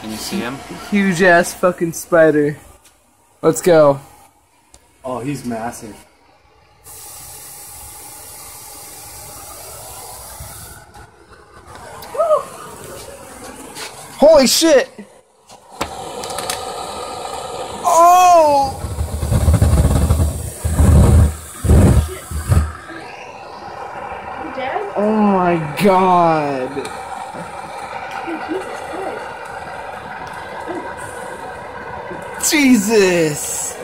Can you see him? Huge ass fucking spider. Let's go. Oh, he's massive. Holy shit! Oh! Dad? Oh my god. Jesus Christ. Jesus!